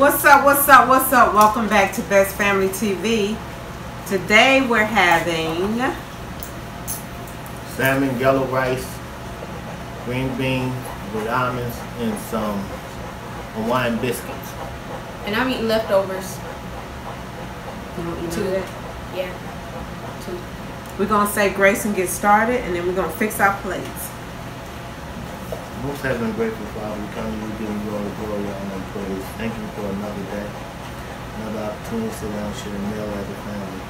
What's up, what's up, what's up? Welcome back to Best Family TV. Today we're having salmon, yellow rice, green beans with almonds, and some Hawaiian biscuits. And I'm eating leftovers. You want- you want Two. Yeah. Two. We're gonna say grace and get started, and then we're gonna fix our plates. Most heaven grateful Father, we come to you giving you all the glory, honor, and praise. Thank you for another day, another opportunity to sit down and share a meal as a family.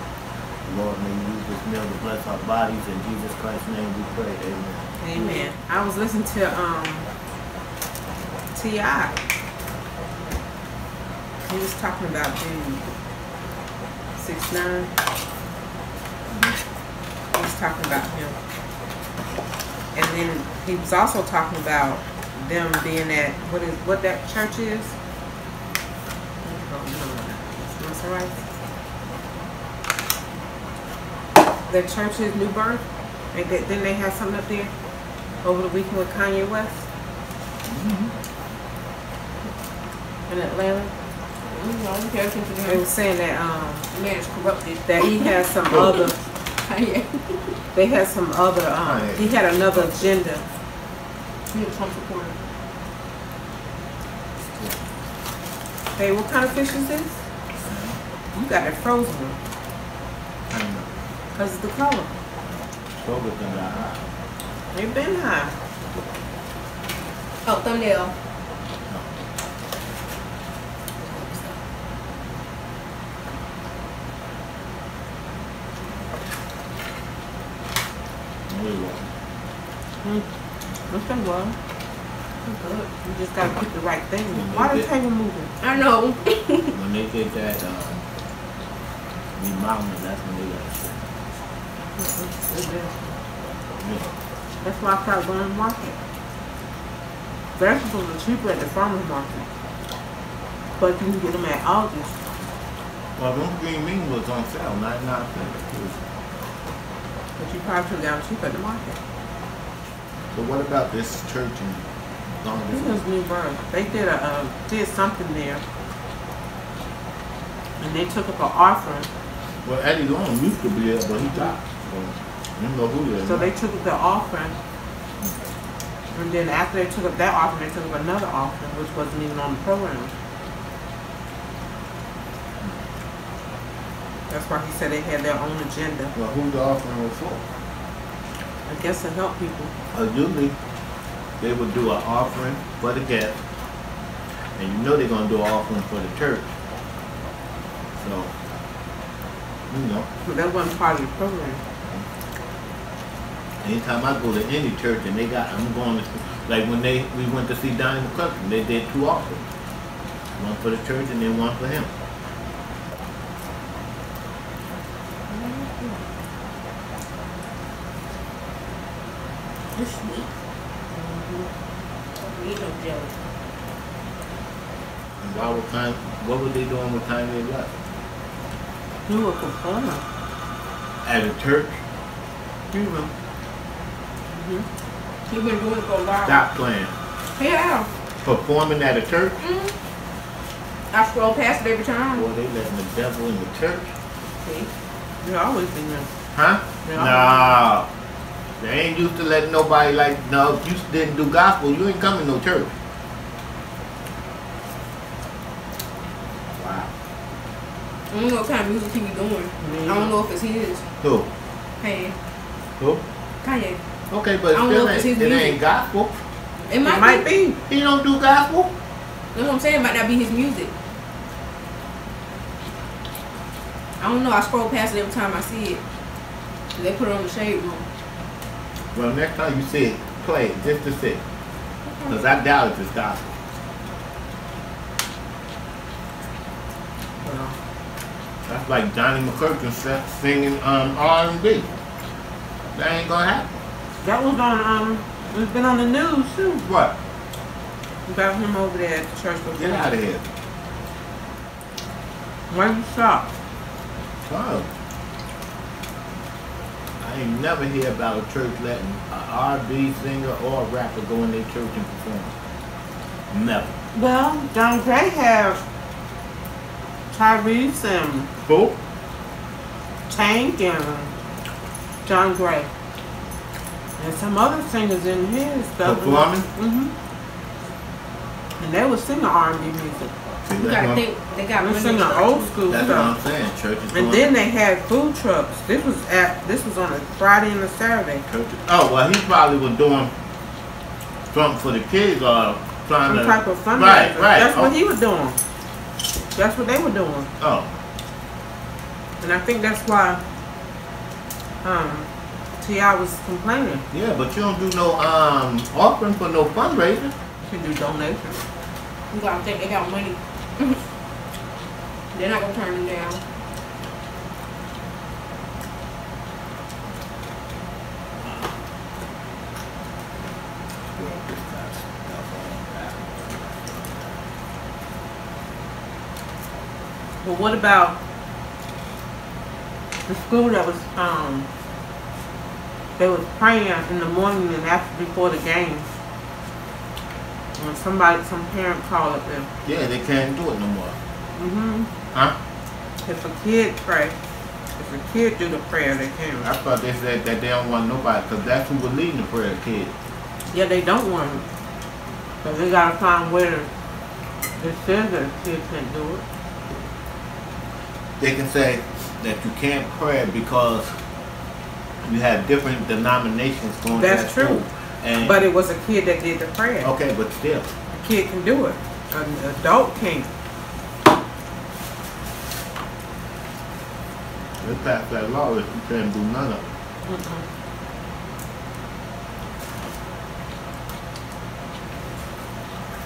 Lord, may you use this meal to bless our bodies. In Jesus Christ's name we pray. Amen. Amen. I was listening to um T.I. He was talking about Jude six nine. He was talking about him, and then he was also talking about them being at what is what that church is. Oh, no, that's all right. That church is New Birth. and that, didn't they have something up there over the weekend with Kanye West in Atlanta? Mm, I don't pay attention to They him. was saying that um The man is corrupted. that he has some other yeah. they had some other um he had another agenda. He's a Trump supporter. Hey, what kind of fish is this? You got it frozen one. I know. Cause of the color. So we're gonna high. They been high. Oh, thumbnail. We will. Hmm. Okay, well, Good. you just gotta pick the right thing. Why the table moving? I know. When they did that, uh, remodeling, that's when they got shit. Yeah. That's why I started going to the market. Vegetables are cheaper at the farmer's market. But you can get them at August. Well, them green beans was on sale, ninety-nine cents. But you probably could have got them cheaper at the market. But what about this church in Long This was New Birth. They did a uh, did something there. And they took up an offering. Well, Eddie Long used to be there, but he died. So, I don't know who they So they took up the offering. And then after they took up that offering, they took up another offering, which wasn't even on the program. That's why he said they had their own agenda. Well, who the offering was for? I guess to help people. Uh, usually, they would do an offering for the guests, and you know they're gonna do an offering for the church. So, you know, But that wasn't part of the program. anytime I go to any church and they got, I'm going to, like when they we went to see Donnie McClurkin, they did two offerings, one for the church and then one for him. It's sweet. Don't eat. And why were Kanye, what were they doing with Kanye West? You were performer. At a church? You know. He's been doing it for a while. Stop playing. Yeah. Performing at a church? Mm. I scroll past it every time. Boy, they letting the devil in the church. See? You always been there. Huh? Yeah. No. They ain't used to letting nobody like, no, if you didn't do gospel, you ain't coming to no church. Wow. I don't know what kind of music he be doing. I don't know if it's his. Who? Hey, Who? Kanye. Okay, but I don't know if it's ain't, his it music. ain't gospel. It It might, might be. be. He don't do gospel. That's what I'm saying. It might not be his music. I don't know. I scroll past it every time I see it. They put it on the shade room. Well, next time you see it, play it just to see. Because I doubt if it's gospel. Well, That's like Johnny McClurkin singing um, R&B. That ain't gonna happen. that was on um it's been on the news too. What? About him over there at the church before. Get out of here. Why you stop? Oh. I ain't never hear about a church letting an R&B singer or a rapper go in their church and perform. Never. Well, John Gray have Tyrese and Who? Tank and John Gray. And some other singers in here stuff. Performing? Mm-hmm. And they was singing R&B music. See, You that's gotta think they got They money. singing old school That's what I'm stuff. saying. Church And then they had food trucks. This was at this was on a Friday and a Saturday. Oh well, he probably was doing something for the kids or trying Some to. type of fundraiser. Right, right. That's what Oh. he was doing. That's what they were doing. Oh, And I think that's why um T.I. was complaining. yeah, but you don't do no um offering for no fundraiser. You can do donations. You gotta think they got money. They're not gonna turn them down. But what about the school that was um they was praying in the morning and after before the game. When somebody some parent call up there. Yeah, they can't do it no more. Mm-hmm. Huh? If a kid pray, if a kid do the prayer, they can't. I thought they said that they don't want nobody because that's who was leading the prayer, kid. Yeah, they don't want it. But they gotta find where it says that a kid can't do it. They can say that you can't pray because you have different denominations going That's to that true. school. And But it was a kid that did the prayer. okay, but still, A kid can do it. An adult can't. they passed that law that you can't do none of it. Mm-mm.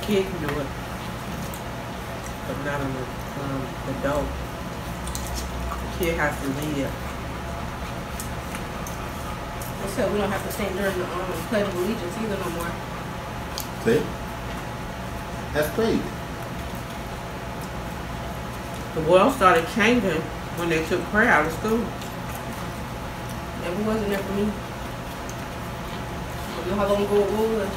Kid can do it, but not an um, adult. The kid has to lead it. They said we don't have to stand during the um, pledge of allegiance either no more. See? That's crazy. The world started changing when they took prayer out of school. Never wasn't there for me. I don't know how long ago it was.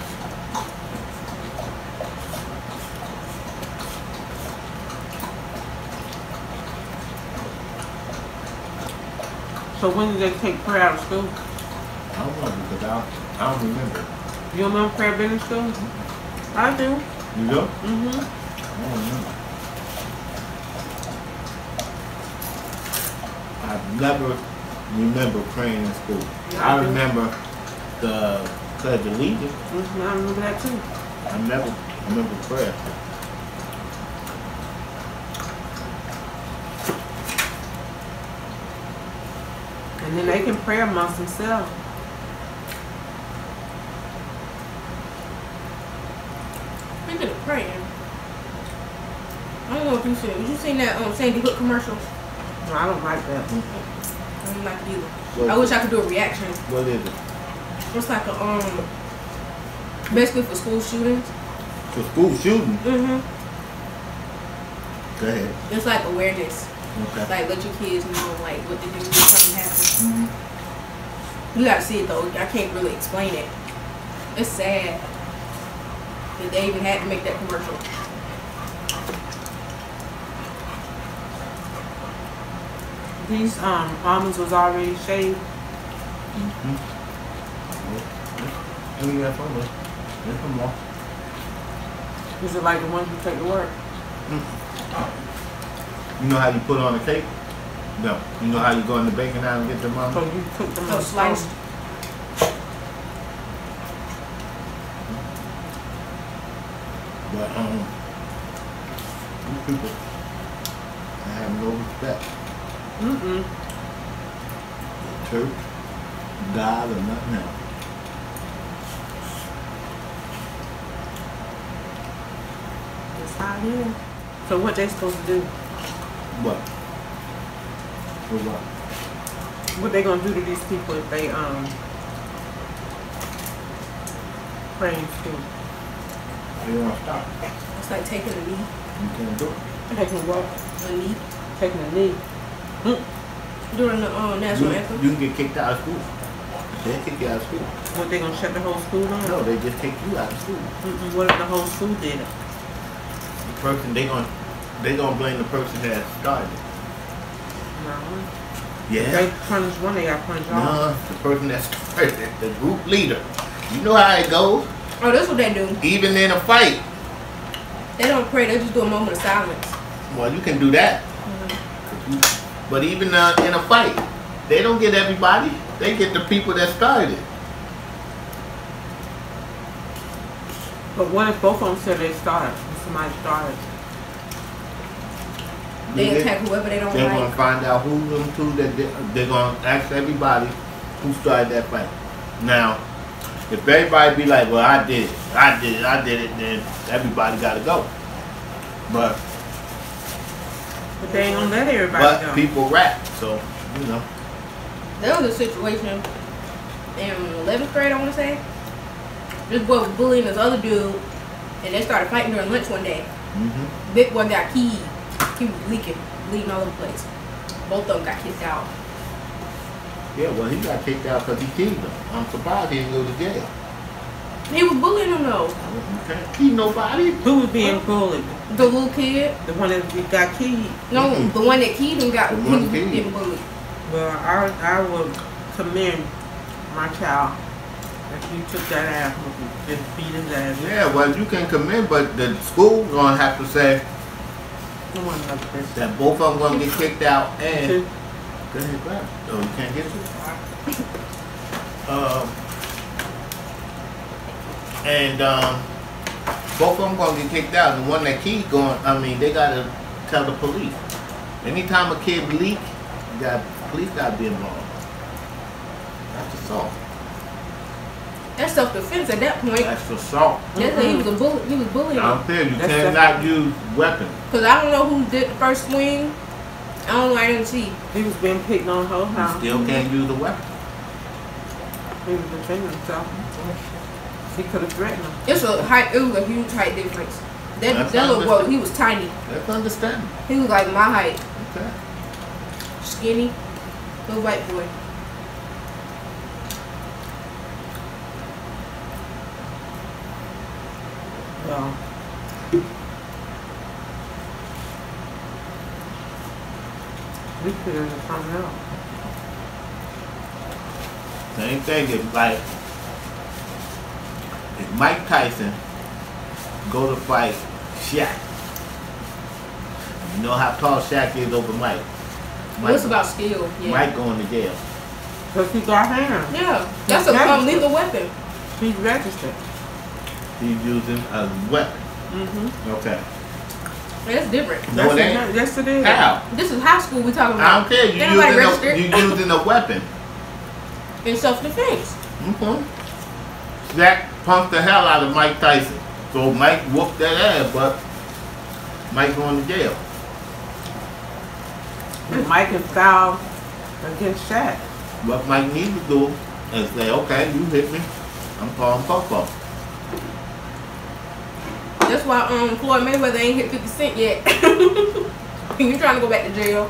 So when did they take prayer out of school? I don't know because I, I don't remember. You remember prayer being in school? I do. You know? Mm-hmm. I don't remember. I never remember praying in school. Yeah, I I remember the Pledge of Allegiance. hmm I remember that too. I never remember prayer. And then they can pray amongst themselves. Speaking of praying, I don't know if you seen. Did you seen that um, Sandy Hook commercial? No, I don't like that. I don't like it either. What, I wish I could do a reaction. what is it? It's like a um, basically for school shootings. For school shooting? Mm-hmm. Go ahead. It's like awareness. Okay. Like let your kids know like what to do when something happens. Mhm. You gotta see it though. I can't really explain it. It's sad that they even had to make that commercial. These um almonds was already shaved. Mhm. Oh, you got some more. There's some more. Is it like the ones you take to work? You know how you put on a cake? No. You know how you go in the baking aisle and get the So you cook them Oh, sliced. But um, these people, I have no respect Mm-mm. for church, God, or nothing else. It's hot here. So what they supposed to do? What? For what? What they gonna do to these people if they um pray in school? They don't want to stop. It's like taking a knee, You can't do it. Taking what? a knee Taking a knee. During the um, national You, anthem. you can get kicked out of school. They kick you out of school. What they gonna shut the whole school down? No, they just kick you out of school. Mm-mm. What if the whole school did it? The person they gonna they gonna blame the person that started. it. No. Yeah. They punish one, they got punished all. No, the person that started it, the group leader. You know how it goes. Oh, that's what they do. Even in a fight, They don't pray. They just do a moment of silence. well, you can do that. But even uh, in a fight, they don't get everybody. They get the people that started it. But what if both of them said they started? If somebody started. They They- attack whoever they don't They're gonna find out who them two that they, they're gonna ask everybody who started that fight. Now, if everybody be like, "Well, I did it, I did it, I did it," then everybody gotta go. But But they ain't gonna let everybody but go. people rap, so you know. There was a situation in 11th grade, I want to say. This boy was bullying this other dude, and they started fighting during lunch one day. hmm Big boy got keyed. He was leaking, bleeding all over the place. Both of them got kicked out. Yeah, well, he got kicked out because he killed them. I'm surprised he didn't go to jail. He was bullying them though. You nobody. Who was being bullied? The little kid. The one that got keyed. No, Mhm. the one that keyed him got The he was keyed. getting bullied. Well, I I would commend my child if you took that ass and just beat his ass. Yeah, well, you can commend, but the school gonna have to say No one loves this. that both of them gonna get kicked out and. Two. Go ahead, grab it. Oh, you can't get it? Um, and, um, both of them gonna get kicked out. And the one that kid going, I mean, they gotta tell the police. Anytime a kid leak, you got, police gotta be involved. That's assault. That's self defense at that point. That's assault. That's he was a bully. He was bullying I'm him. telling you, you cannot use weapons. Cause I don't know who did the first swing. I don't know. I didn't see. He was being picked on the whole You house. still can't use a weapon. He was defending himself. He could have threatened him. It's a height. It was a huge height difference. That That's that little boy, he was tiny. That's understandable. He was like my height, Okay. skinny, little white boy. Well. We could have something else. Same thing if like if Mike Tyson go to fight Shaq. You know how tall Shaq is over Mike. Well, it's about skill. Yeah. Mike going to jail. Because he got hands. Yeah, that's a That um, lethal weapon. He's registered. He's using a weapon. Mm-hmm. Okay. That's different. No, it ain't. Yes, it is. How? This is high school we talking about. I don't care. You Ain't nobody using a, registered. you using a weapon. In self defense. Okay. Shaq pumped the hell out of Mike Tyson. So Mike whooped that ass, but Mike going to jail. Mike is foul against Shaq. What Mike needs to do is say, okay, you hit me. I'm calling Popo. That's why um Floyd Mayweather ain't hit 50 Cent yet. you trying to go back to jail?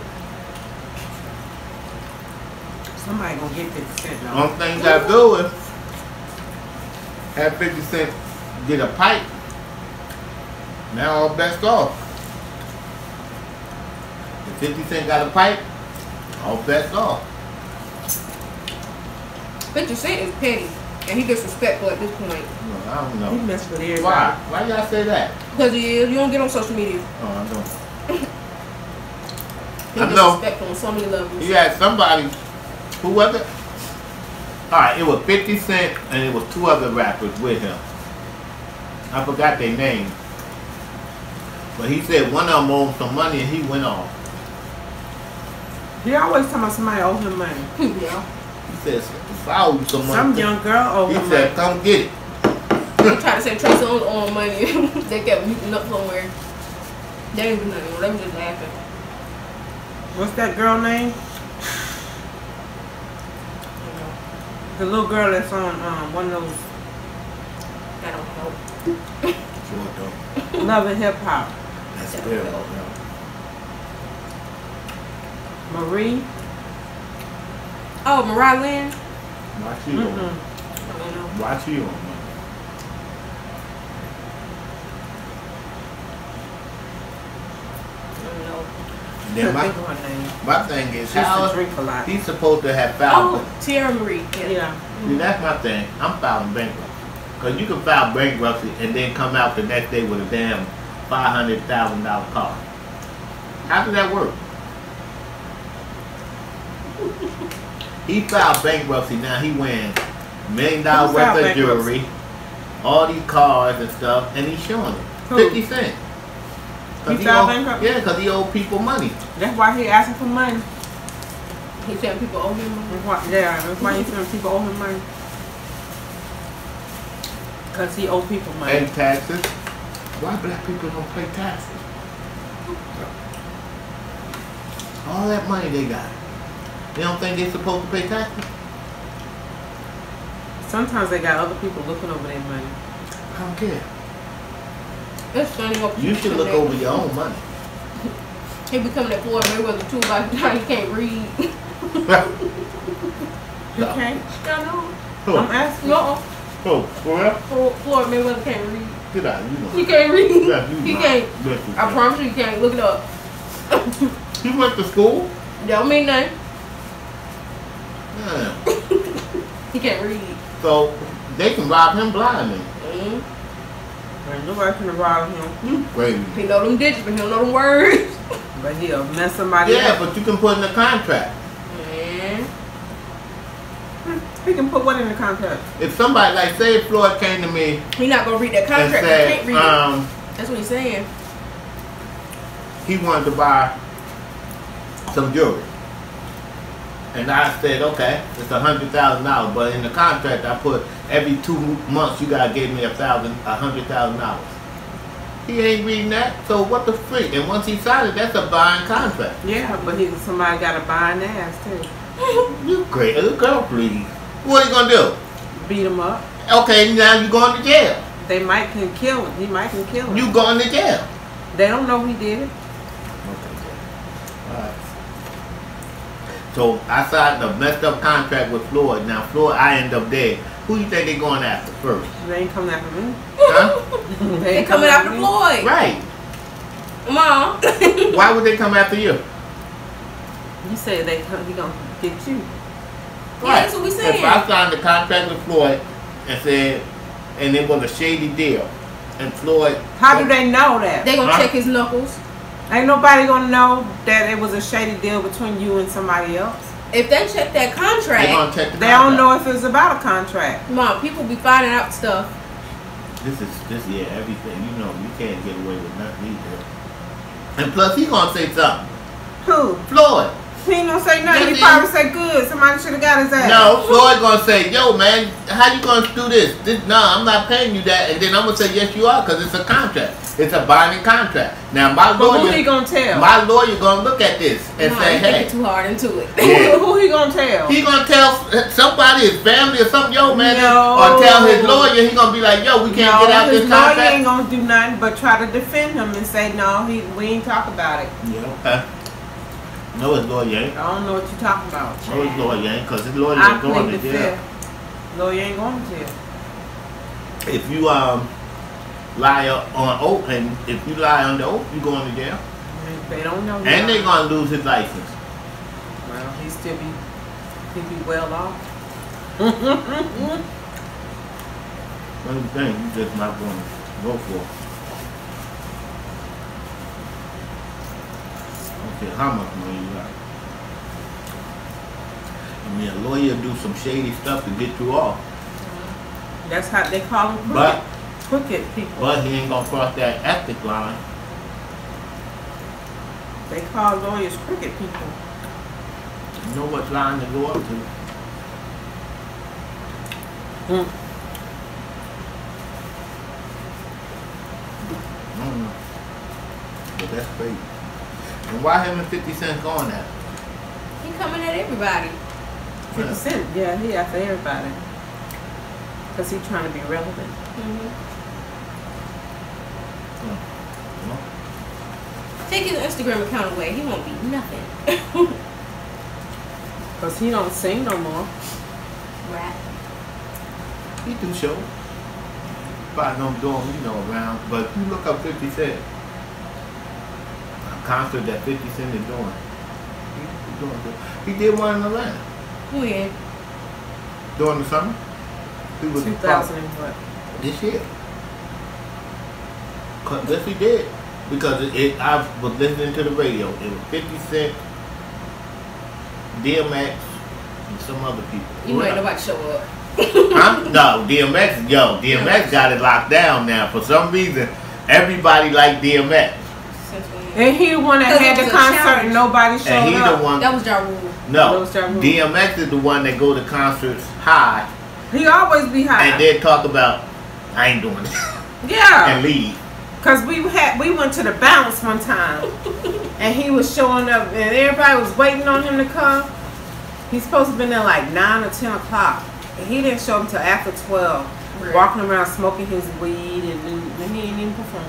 Somebody gonna get 50 cent though. Only thing you gotta do is have 50 Cent get a pipe. Now all best off. If 50 Cent got a pipe, all best off. 50 Cent is petty. And he disrespectful at this point. No, I don't know. He know. messed with everybody. Why? Why y'all say that? Because he is. You don't get on social media. Oh, I don't. He I know. disrespectful on so many levels. He had somebody, who was it? Alright, it was 50 Cent and it was two other rappers with him. I forgot their name. But he said one of them owed some money and he went off. He always talking about somebody owe him money. yeah. He said, if I owe you some money, Some young girl owe he him said, come get it. They tried to say Tracy on on money. they kept meeting up somewhere. They didn't do nothing. They was just laughing. What's that girl name? The little girl that's on um, one of those I don't know. Sure don't. Love and Hip Hop. That's fair, no. Marie. Oh, Mariah Lynn? Watch you on. Watch you on, man. know. And then my, Think of her name. my thing is, She used to a lot. he's supposed to have filed. Oh, Teairra Mari. Yeah. Yeah. See, that's my thing. I'm filing bankruptcy. Because you can file bankruptcy and then come out the next day with a damn $500,000 car. How does that work? he filed bankruptcy. Now he wins million dollars worth of bankruptcy? jewelry, all these cars and stuff, and he's showing it. Who? 50 Cent. 'Cause He filed owe- bankruptcy? Yeah, because he owed people money. That's why he asking for money. He said people owe him money. That's why, yeah, that's why he mm-hmm. saying people owe him money. Cause he owe people money. And taxes. Why black people don't pay taxes? All that money they got. They don't think they're supposed to pay taxes? Sometimes they got other people looking over their money. I don't care. It's funny what You should look over your own money. He becoming that Floyd Mayweather too by the time he can't read. You can't? I know. Who? I'm asking. No, Who? For real? Flo- Floyd Mayweather can't read. Get out. You know. He can't read. Yeah, you he know. can't. Yes, you I can. promise you, he can't. Look it up. He went to school? Don't mean nothing. Yeah. He can't read. So they can rob him blindly. mm Ain't nobody can rob him. Crazy. He know them digits, but he don't know them words. But he'll mess somebody Yeah, up. but you can put in a contract. Man. He can put what in the contract? If somebody, like say Floyd came to me He not gonna read that and contract. he can't read um, it. That's what he's saying. he wanted to buy some jewelry. And I said, okay, it's a hundred thousand dollars, but in the contract I put every two months you gotta give me a thousand, a hundred thousand dollars. He ain't reading that, so what the freak? And once he signed it, that's a buying contract. Yeah, but he somebody got to buy an ass too. You great little girl, please. What are you gonna do? Beat him up. Okay, now you going to jail. They might can kill him. He might can kill him. You going to jail. They don't know he did it. So I signed a messed up contract with Floyd. Now Floyd, I end up dead. Who you think they going after first? They ain't coming after me. Huh? They ain't coming after me. Floyd. right. Mom. Why would they come after you? You say they come, he gonna get you. Yeah, that's what we saying. If I signed the contract with Floyd and said, and it was a shady deal, and Floyd, How do they know that? They gonna Huh? check his knuckles. Ain't nobody gonna know that it was a shady deal between you and somebody else. If they check that contract, gonna check the They don't know if it's about a contract. mom, people be finding out stuff. This is this yeah everything. You know you can't get away with nothing either. And plus he gonna say something. Who? Floyd. He ain't gonna say nothing. Yes, He he probably say good. Somebody should have got his ass. No, Floyd gonna say, "Yo, man, how you gonna do this? this no, I'm not paying you that." And then I'm gonna say, "Yes, you are," because it's a contract. It's a binding contract. Now my But who he lawyer, gonna tell? my lawyer gonna look at this and Mom, say, you "Hey." too hard into it. Yeah. who he gonna tell? He gonna tell somebody, his family or something, yo man, No. or tell his lawyer. He gonna be like, yo, we can't no, get out this contract. his this lawyer contract. ain't gonna do nothing but try to defend him and say no. He we ain't talk about it. Yeah, okay. No, his lawyer ain't. I don't know what you're talking about. No, his lawyer ain't, cause his lawyer I ain't going to jail. Lawyer ain't going to jail. If you um lie on oath, and if you lie on the oath, you're going to jail, They don't know. and they're gonna lose his license. Well, he still be he be well off. One thing you just not going to go for. I don't care how much money you got. I mean, a lawyer do some shady stuff to get you off, That's how they call them crooked, but crooked people. but he ain't gonna cross that ethic line. They call lawyers crooked people. You know what line to go up to. Mm. I don't know. But that's crazy. And why him and 50 Cent going at? it? He coming at everybody. Fifty Cent, yeah, he after everybody. Cause he trying to be relevant. Mm-hmm. You know? Take his Instagram account away. He won't be nothing. Cause he don't sing no more. Rap. He do show. Probably don't do him, you know, around. But you look up 50 Cent. Concert that 50 Cent is doing. He, he doing good. He did one in Atlanta When? during the summer. He was 2000 and what? this year. Yes, he did. Because it, it, I was listening to the radio. It was 50 Cent, DMX, and some other people. You ain't nobody show up. Huh? No, DMX, yo, DMX got it locked down now. For some reason, everybody like DMX. Since when? And he the one that had the concert challenge. and nobody showed And he up. the one, That was Ja Rule. no, Those Ja Rule. DMX is the one that go to concerts high He always be high. and then talk about, I ain't doing it, yeah. and leave. Cause we had we went to the bounce one time, and he was showing up, and everybody was waiting on him to come. He's supposed to have been there like nine or ten o'clock, and he didn't show up until after twelve. Right. Walking around smoking his weed, and, and he ain't even perform.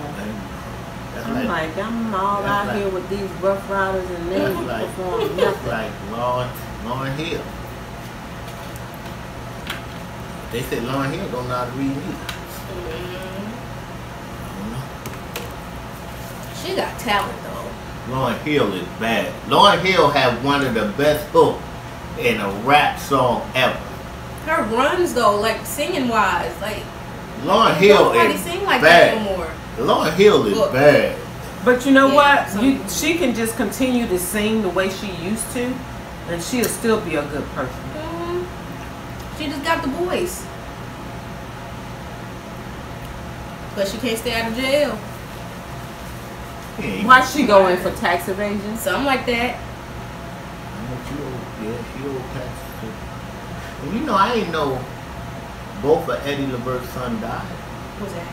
I'm like, like, I'm all out like- here with these rough riders, and they like- perform nothing. like Lauryn, Lauryn Hill. They said Lauryn Hill don't know how to read music. Mm. She got talent though. Lauryn Hill is bad. Lauryn Hill had one of the best hooks in a rap song ever. Her runs though, like singing wise, like Lauryn Hill is sing like bad. that no more. Lauryn Hill is Look. bad. But you know Yeah, what? some- You she can just continue to sing the way she used to, and she'll still be a good person. Mm, she just got the voice. But she can't stay out of jail. Yeah, Why she go in for tax evasion? Something like that. I old, yeah, she old taxes too. And you know, I ain't know both of Eddie Levert's son died. Who's that?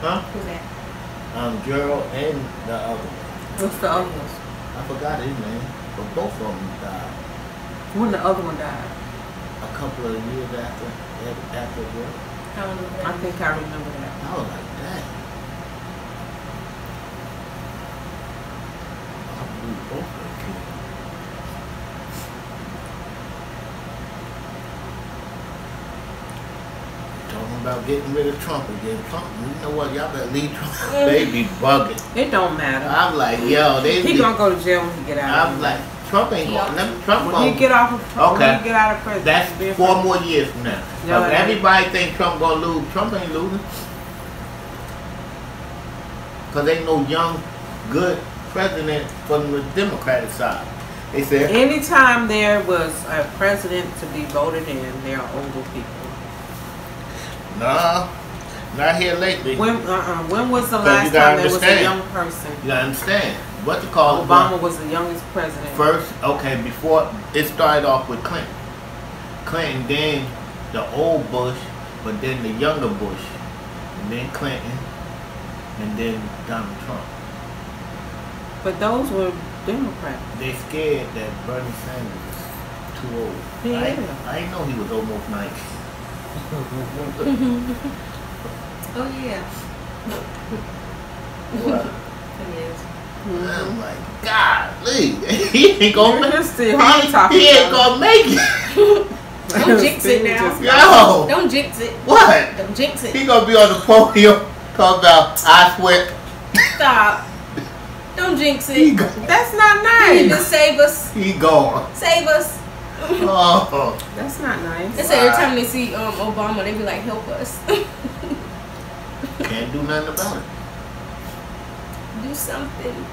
Huh? Who's that? Um, Gerald and the other one. What's the other one? I forgot his name, but both of them died When the other one died? a couple of years after after Gerald. I don't know. who I think I remember that. I was like, dang. I believe both of them kids. Talking about getting rid of Trump again. Trump, you know what? Y'all better leave Trump. they be bugging. It don't matter. I'm like, yo, they He be, gonna go to jail when he get out. I'm like, Trump ain't Yeah. going. Trump when going. he get off of when Okay. he get out of prison. That's four more years from now. No, But it ain't. everybody think Trump gonna lose. Trump ain't losing. Cause ain't no young, good president from the Democratic side. They said, Anytime there was a president to be voted in, there are older people. Nah, not here lately. When uh-uh, when was the last time there was a young person? You gotta understand. What to call? Obama was the youngest president. First, okay, before it started off with Clinton. Clinton, then the old Bush, but then the younger Bush, and then Clinton, and then Donald Trump. But those were Democrats. They scared that Bernie Sanders was too old. He I. I know he was almost 90. Mm-hmm. Oh yeah. What? It is. Oh, I'm like, golly, he ain't gonna You're make just still hard he, he ain't about gonna make it. Don't jinx it now. Just- Yo, Don't jinx it. what? Don't jinx it. He gonna be on the podium talking about I sweat. Stop. Don't jinx it. go, That's not nice. You nice. just save us. he gone. Save us. Oh, That's not They nice. say every time they see um, Obama, they be like, help us. can't do nothing about it. do something.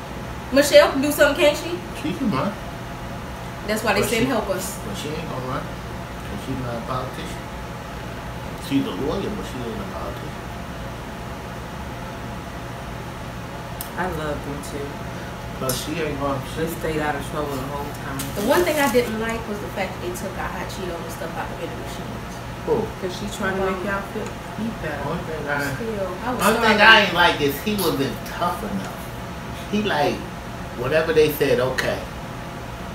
Michelle can do something, can't she? She can run, That's why they But send she- help us. but she ain't gonna run. Cause she's not a politician. She's a lawyer, but she ain't a politician. I love them too. Plus, she ain't gonna. They stayed out of trouble the whole time. The one thing I didn't like was the fact that they took our hot Cheeto and stuff out the vending machines. Cool. Cause she trying to make y'all feel eat better. One thing I. Still, I was One thing. I ain't like is he wasn't tough enough. He like whatever they said, okay.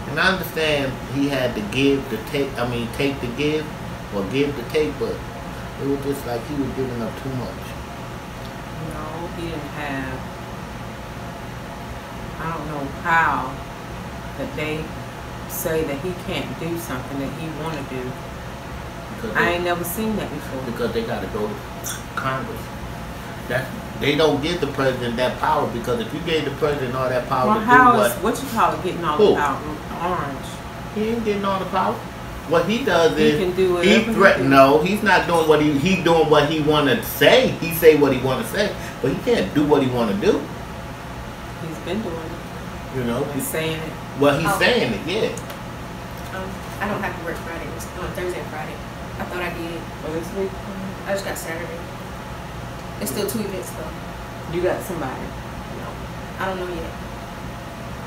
And I understand he had to give to take. I mean, take to give or give to take, but it was just like he was giving up too much. No, he didn't have. I don't know how that they say that he can't do something that he want to do. Because I they, ain't never seen that before. because they got to go to Congress. That they don't give the president that power because if you gave the president all that power Well, to how do is what what you call it getting all Who? the power? Orange. he ain't getting all the power. What he does He is can do he threaten. No, he's not doing what he he doing what he want to say. He say what he want to say, but he can't do what he want to do. He's been doing it. You know, He's he's, saying it. well he's Oh. saying it. Yeah. Um, I don't have to work Friday. It's on Thursday and Friday. I thought I did. For this week, I just got Saturday. It's still two events though. you got somebody. No. I don't know yet.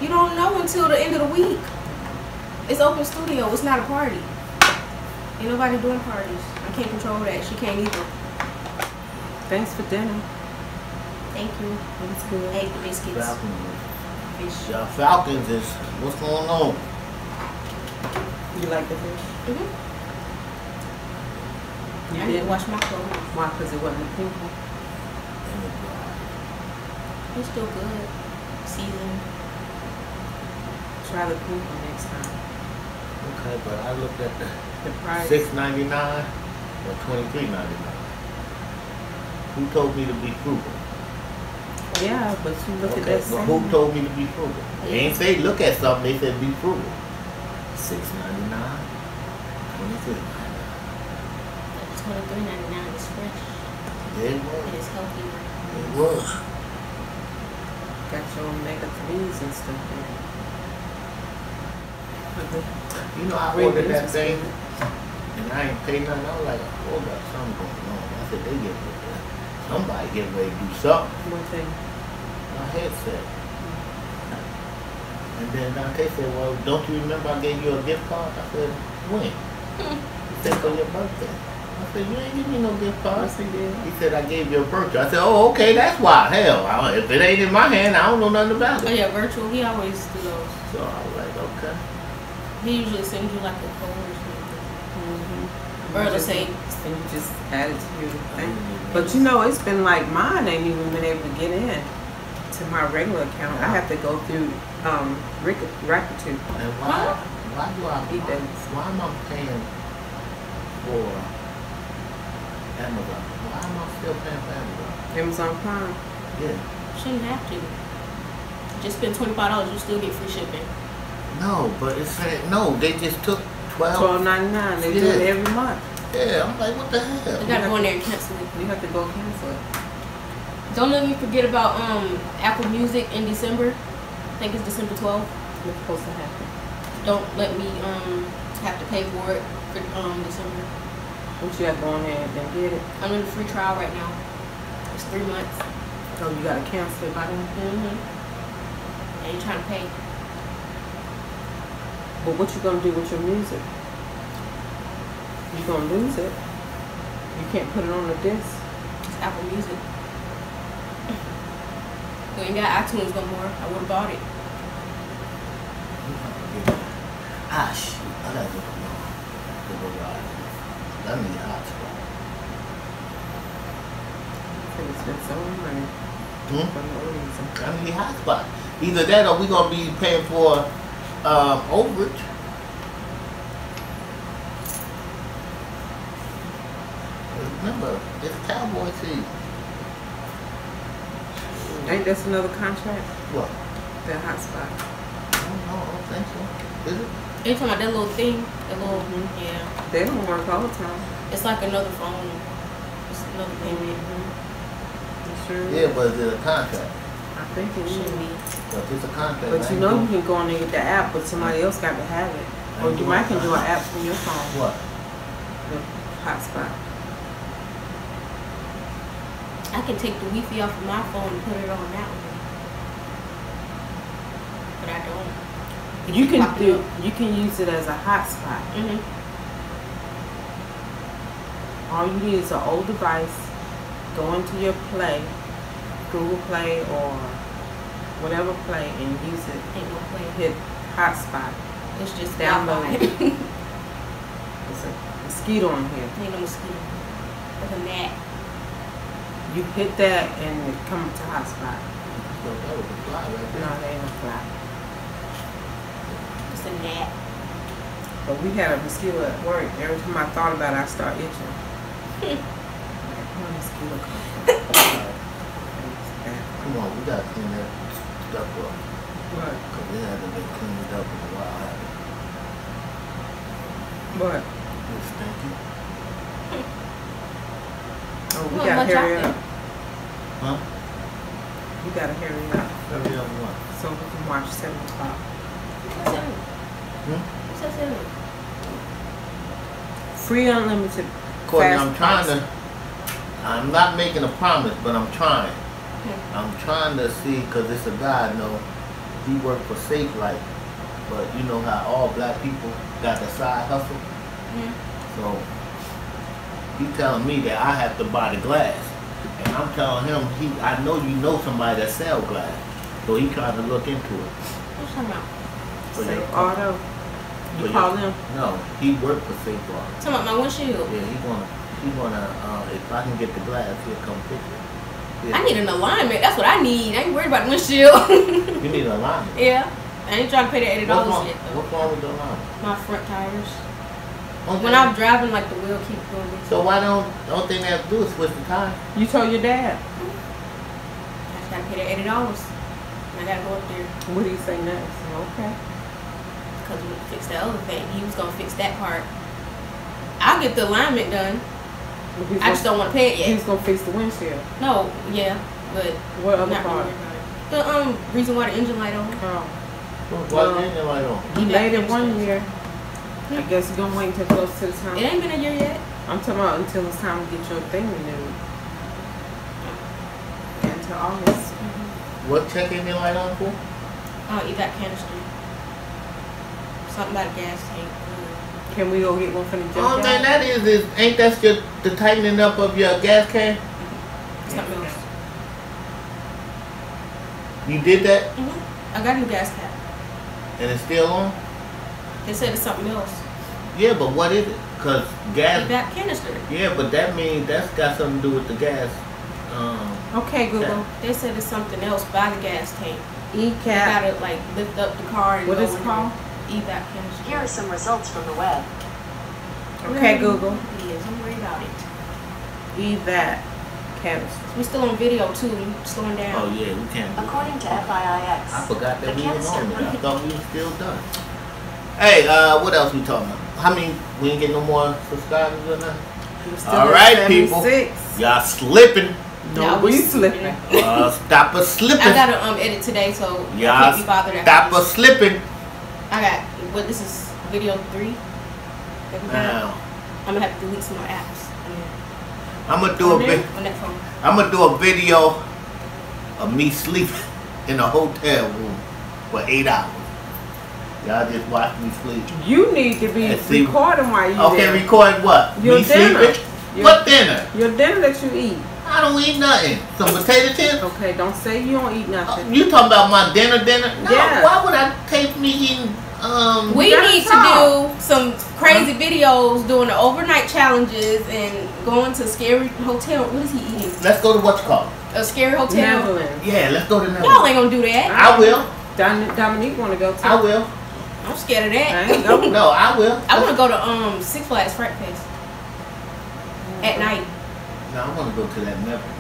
You don't know until the end of the week. It's open studio. It's not a party. Ain't nobody doing parties. I can't control that. She can't either. Thanks for dinner. Thank you. It was good. Egg biscuits. Falcons. Fish. Y'all Falcons is what's going on? You like the fish? Mm-hmm. You I did. to wash my clothes. Why? Because it wasn't a pink one. It's still good. Season. Try the pink one next time. Okay, but I looked at the The price. six ninety nine or twenty three ninety nine. Who told me to be frugal? Yeah, but you look okay, at that well, who told me to be frugal? They ain't say look at something. They said be frugal. Six ninety nine, twenty three ninety nine. Twenty three ninety nine is fresh. There it And was. it's healthy. It was. Got your omega threes and stuff in it. But the You know, I green ordered that thing and I ain't paid nothing. I was like, oh, got something going on. I said they get somebody getting ready to do something. Thing. My headset. And then Dante said, well, don't you remember I gave you a gift card? I said, when? He said, for your birthday. I said, you ain't give me no gift card. Yes, he did. He said, I gave you a virtual. I said, oh, okay, that's why. Hell, I, if it ain't in my hand, I don't know nothing about it. Oh yeah, virtual. He always do those. So I was like, okay. He usually sends you like a code or something. Or it'll say And you just add it to your thing. But you know, it's been like mine ain't even been able to get in to my regular account. I have to go through um Rick Rakuten. And why, why do I, He why, why am I paying for Amazon? Why am I still paying for Amazon? Amazon Prime. Yeah. shouldn't have to. Just spend twenty five dollars, you still get free shipping. No, but it's saying, no, they just took 12. Twelve ninety nine. They do it every month. Yeah, I'm like, what the hell? You gotta go in there and cancel it. You have to go cancel it. Don't let me forget about um Apple Music in December. I think it's December twelfth. What's supposed to happen? Don't let me um have to pay for it for um December. What you have to go in there and then get it? I'm in a free trial right now. It's three months. So you gotta cancel it by then. Mm-hmm. And you're trying to pay. But what you gonna do with your music? You gonna lose it. You can't put it on the disc. It's Apple Music. We ain't got iTunes no more. I would have bought it. Ah, shit. I gotta go to the garage. I need a hotspot. Cause it's been so much money Hmm? for no reason. I need a hotspot. Either that or we gonna be paying for um, overage. Remember, it's cowboy season. Ain't this another contract? What? That hotspot. I don't know. I don't think so. Is it? Are you talking about that little thing? That little, Mhm. yeah. They don't work all the time. It's like another phone. It's another payment. You sure? Yeah, but is it a contract? I think it Should be. But it's a contract. But you know you can go on and get the app, but somebody else got to have it. Or you might can do an app from your phone. What? The hotspot. I can take the Wi-Fi off of my phone and put it on that one. But I don't. You can do. You can use it as a hotspot. Mm-hmm. All you need is an old device. Go into your Play, Google Play or whatever Play, and use it. Ain't no play. Hit hotspot. It's just Download Wi-Fi. it. It's a mosquito on here. Ain't no mosquito. Like a gnat. You hit that and it comes to hotspot. No, that was a fly right No, there. they ain't a fly. It's a gnat. But we had a mosquito at work. Every time I thought about it, I start itching. Like, where mosquito come from? Come on, we gotta clean that stuff up. What? Cause it hasn't been cleaned up in a while. has it? What? It's stinky. Oh, we Well, gotta much hurry out up. Huh? We gotta hurry up Hurry up what? so we can watch seven o'clock. What's that? Hmm? What's that saying? Free unlimited. Courtney, fast I'm trying pass. to, I'm not making a promise, but I'm trying. I'm trying to see, cause it's a guy I know, he worked for Safelite, but you know how all black people got the side hustle? So, he telling me that I have to buy the glass. And I'm telling him, he, I know you know somebody that sell glass. So he trying to look into it. What you talking about? For your- auto. for You your- call them. No, he worked for Safelite. Talking about my windshield. Yeah, he gonna, he gonna, uh, if I can get the glass, he'll come fix it. Yeah. I need an alignment. That's what I need. I ain't worried about the windshield. You need a alignment. yeah. I ain't trying to pay the eighty What's dollars wrong, yet though. what's wrong with the alignment? My front tires. Only When I'm driving, like the wheel keeps going. So why don't, the only thing they have to do is switch the tire? You told your dad. Mm-hmm. I just gotta pay the eighty dollars. I gotta go up there What do you say next? Okay. because we fix the other thing. He was gonna fix that part. I'll get the alignment done. Well, he's I just gonna, don't want to pay it yet. He's yet. gonna fix the windshield. No, yeah, but What other not part? really. The um reason why the engine light on. Oh. Why Well- the engine light on? You He laid back it one there. year. I guess you're gonna wait until close to the time. It ain't been a year yet. I'm talking about until it's time to get your thing renewed. Until August. What check engine light on for? Uh, EVAP canister. Something about a gas tank. Can we go get one from the The only thing that is, is ain't that just the tightening up of your gas can? Something else. You did that hmm I got a new gas cap. and it's still on? They said it's something else. Yeah, but what is it? Cause Eat gas, that canister. yeah, but that means that's got something to do with the gas. Um, Okay, Google. They said it's something else by the gas tank. E You cap. gotta like lift up the car and What go is it called? There. EVAP canister. Here are some results from the web. Okay, Google. Yes, I'm worried about it. E that canister. We still on video too. We Slowing down. oh yeah, we can't According to I forgot that The we was on canister. it. I thought we was still done. Hey, uh, what else we talking about? How many, we ain't get no more subscribers or nothing? We're still All at right, people. Y'all slipping. No, Y'all we was- slipping. Uh, stop us slipping. I gotta um edit today, so I Y'all can't be bothered after stop this. us slipping. I got what this is video three. that. Now, I'm gonna have to delete some more apps I'm gonna do a on that phone. I'm gonna do a video of me sleeping in a hotel room for eight hours. Y'all just watch me sleep. You need to be Let's see. recording while you Okay, there. record what? Your me dinner. sleeping? Your- What dinner? Your dinner that you eat. I don't eat nothing. Some potato chips? Okay, don't say you don't eat Uh, nothing. you talking about my dinner dinner? No, Yeah. why would I take me eating um We need talk. to do some crazy videos doing the overnight challenges and going to scary hotel. What is he eating? let's go to what you call. A scary hotel. Netherworld. Yeah, let's go to Y'all ain't gonna do that. I will. Dom- Dominique want to go too. I will. I'm scared of I that. ain't going. No, I will. I want to go to um Six Flags Fright Fest at night. No, I want to go to that Netherworld.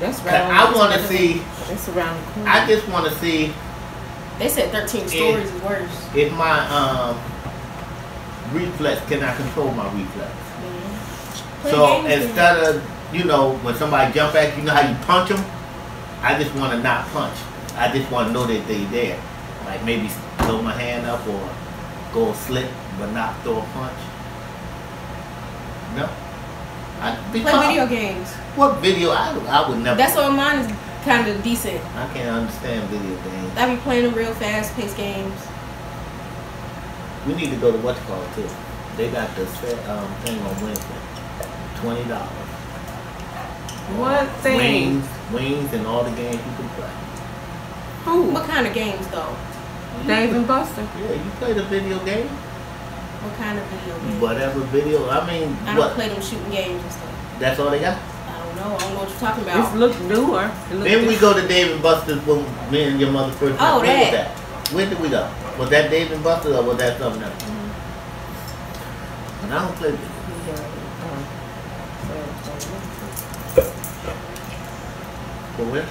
That's right. I want to see. That's around the corner. I just want to see They said 13 stories is worse. if my um reflex cannot control my reflex. Play So instead of you know when somebody jump at you, you know how you punch them. I just want to not punch. I just want to know that they there. Like maybe throw my hand up or go slip, but not throw a punch. No. I, Play video games. What video? I, I would never. That's why mine is kind of decent. I can't understand video games. I be playing them real fast paced games. We need to go to what's called too. They got the set, um, thing on Wednesday. Twenty dollars. What thing? Wings, wings, and all the games you can play. Who? What kind of games though? Dave and Buster. Yeah, you play the video game. What kind of video game? Whatever video. I mean, I don't what? play them shooting games and stuff. That's all they got. I don't know. I don't know what you're talking It's about. look newer. It look Then we go to Dave and Buster's when me and your mother first met. Oh, Where was that. Where did we go? Was that Dave and Buster's or was that something else? Mhm. But I don't play video. Uh, For where?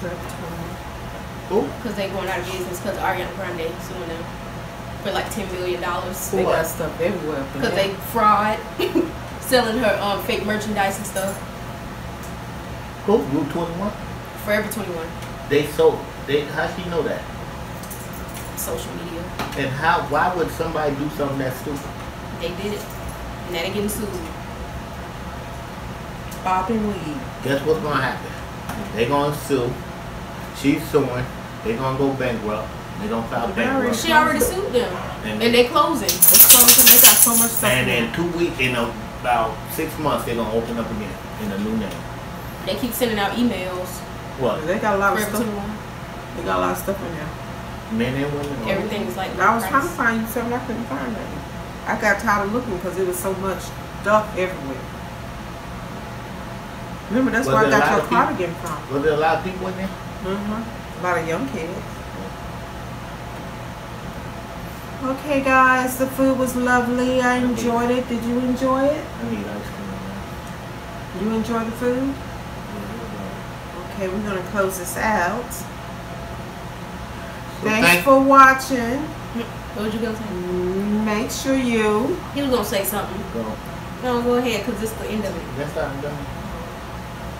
Forever 21. Who? because they going out of business because Ariana Grande suing them for like ten million dollars They What? got stuff everywhere. because they fraud selling her um, fake merchandise and stuff. Who? Route 21? Forever Twenty One They sold. They. How she know that? social media. And how? Why would somebody do something that stupid? They did it, and now they getting sued. bobbing weed. Guess what's gonna happen? They gonna sue. She's suing. They gonna go bankrupt. They gonna file They already- bankrupt. She already sued them, And, and they closing. It's closed 'cause they got so much stuff. and in in two weeks, in about six months, they're gonna open up again in a new name. They keep sending out emails. What? They got a lot of stuff. Twenty One. They got a lot of stuff in there. Men and women. or- Everything is like. I was trying to find you something. I couldn't find nothing. I got tired of looking because it was so much stuff everywhere. Remember, that's Was where I got your of people? cardigan from. Was there a lot of people in there? Mm-hmm. A lot of young kids. Okay, guys, the food was lovely. I enjoyed it. Did you enjoy it? I need ice cream. You enjoy the food? Okay, we're gonna close this out. So Thanks thank- for watching. What would you gonna say? Make sure you. He was gonna say something. Go. No, go ahead, cause it's the end of it. That's how I'm done.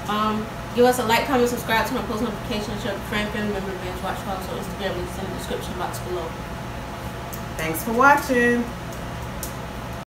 Um, give us a like, comment, subscribe, turn on post notifications, share with a friend, family member, binge watch, follow us on Instagram, links in the description box below. Thanks for watching.